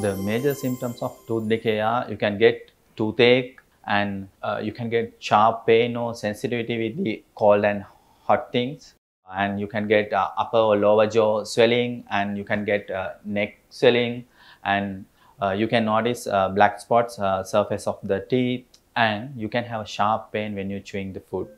The major symptoms of tooth decay are you can get toothache and uh, you can get sharp pain or sensitivity with the cold and hot things. And you can get uh, upper or lower jaw swelling and you can get uh, neck swelling. And uh, you can notice uh, black spots uh, surface of the teeth. And you can have sharp pain when you're chewing the food.